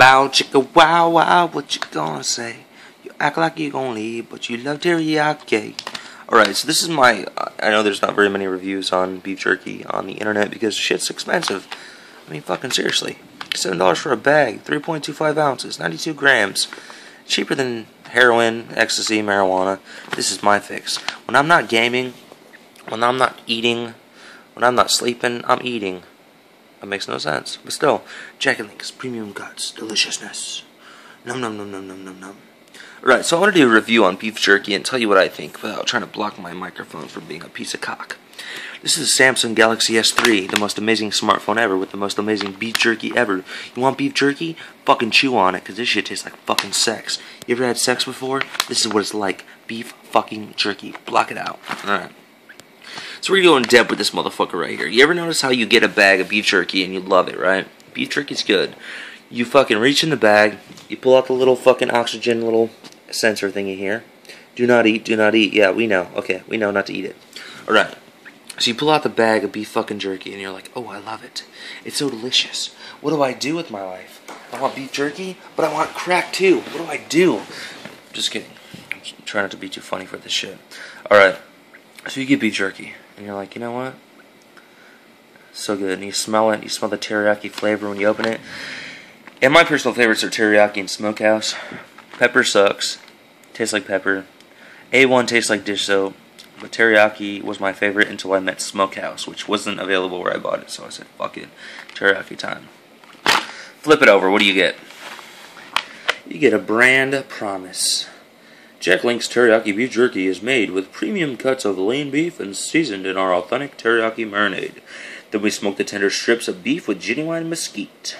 Bow chicka wow wow, what you gonna say? You act like you gonna leave, but you love teriyaki. Alright, so this is my. Uh, I know there's not very many reviews on beef jerky on the internet because shit's expensive. I mean, fucking seriously. $7 for a bag, 3.25 ounces, 92 grams. Cheaper than heroin, ecstasy, marijuana. This is my fix. When I'm not gaming, when I'm not eating, when I'm not sleeping, I'm eating. That makes no sense. But still, Jack and Link's premium guts, deliciousness. Num num num num num num num. Right, so I want to do a review on beef jerky and tell you what I think without trying to block my microphone from being a piece of cock. This is a Samsung Galaxy S3, the most amazing smartphone ever with the most amazing beef jerky ever. You want beef jerky? Fucking chew on it, because this shit tastes like fucking sex. You ever had sex before? This is what it's like. Beef fucking jerky. Block it out. Alright. So we're going to depth with this motherfucker right here. You ever notice how you get a bag of beef jerky and you love it, right? Beef jerky's good. You fucking reach in the bag, you pull out the little fucking oxygen little sensor thingy here. Do not eat, do not eat. Yeah, we know. Okay, we know not to eat it. Alright. So you pull out the bag of beef fucking jerky and you're like, oh, I love it. It's so delicious. What do I do with my life? I want beef jerky, but I want crack too. What do I do? Just kidding. I'm trying not to be too funny for this shit. Alright. So you get beef jerky and you're like, you know what? So good. And you smell it. You smell the teriyaki flavor when you open it. And my personal favorites are teriyaki and smokehouse. Pepper sucks. Tastes like pepper. A1 tastes like dish soap. But teriyaki was my favorite until I met Smokehouse, which wasn't available where I bought it. So I said, fuck it. Teriyaki time. Flip it over. What do you get? You get a brand promise. Jack Link's teriyaki beef jerky is made with premium cuts of lean beef and seasoned in our authentic teriyaki marinade. Then we smoke the tender strips of beef with genuine mesquite.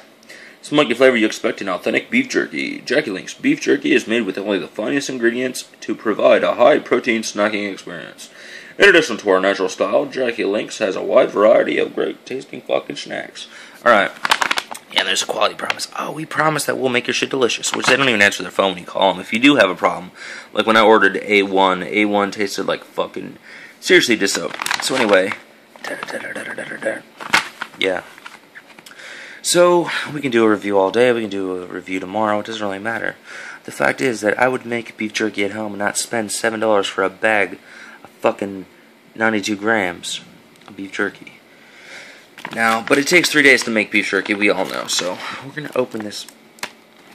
Smell the flavor you expect in authentic beef jerky. Jackie Link's beef jerky is made with only the finest ingredients to provide a high protein snacking experience. In addition to our natural style, Jackie Link's has a wide variety of great tasting fucking snacks. Alright. Yeah, there's a quality promise. Oh, we promise that we'll make your shit delicious, which they don't even answer their phone when you call them. If you do have a problem, like when I ordered A1, A1 tasted like fucking seriously just so. So anyway, yeah. So, we can do a review all day, we can do a review tomorrow, it doesn't really matter. The fact is that I would make beef jerky at home and not spend $7 for a bag of fucking 92 grams of beef jerky. Now, but it takes three days to make beef jerky, we all know, so we're gonna open this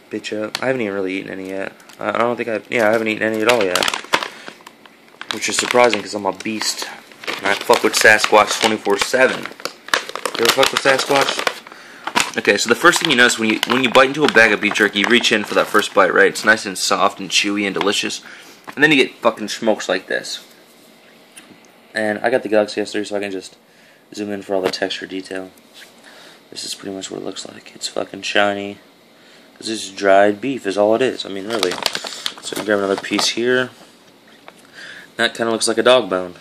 bitch up. I haven't even really eaten any yet. I don't think I've, yeah, I haven't eaten any at all yet. Which is surprising because I'm a beast. And I fuck with Sasquatch 24 7. You ever fuck with Sasquatch? Okay, so the first thing you notice when you when you bite into a bag of beef jerky, you reach in for that first bite, right? It's nice and soft and chewy and delicious, and then you get fucking smokes like this. And I got the Galaxy S3, so I can just zoom in for all the texture detail. This is pretty much what it looks like. It's fucking shiny. This is dried beef, is all it is. I mean, really. So grab another piece here. That kind of looks like a dog bone.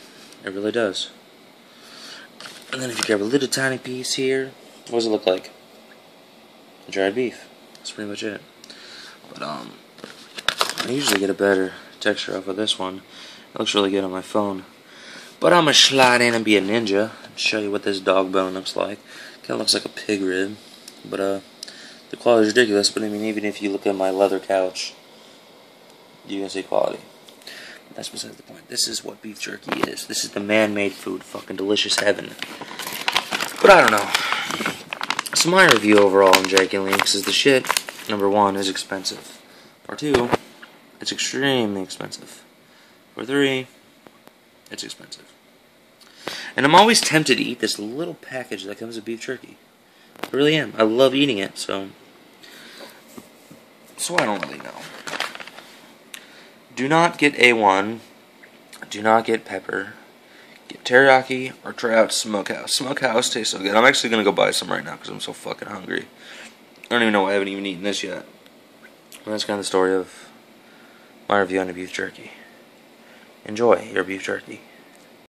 It really does. And then if you grab a little tiny piece here, what does it look like? dried beef. That's pretty much it. But um, I usually get a better texture off of this one. It looks really good on my phone. But I'm gonna slide in and be a ninja show you what this dog bone looks like. Kind of looks like a pig rib, but uh, the quality is ridiculous. But I mean, even if you look at my leather couch, you can see quality. But that's besides the point. This is what beef jerky is. This is the man-made food, fucking delicious heaven. But I don't know. So my review overall on Jackie Links is the shit, number one, is expensive. Or two, it's extremely expensive. Or three, it's expensive. And I'm always tempted to eat this little package that comes with beef jerky. I really am. I love eating it, so... So I don't really know. Do not get A1. Do not get pepper Get teriyaki or try out smokehouse. Smokehouse tastes so good. I'm actually gonna go buy some right now because I'm so fucking hungry. I don't even know why I haven't even eaten this yet. But that's kind of the story of my review on the beef jerky. Enjoy your beef jerky.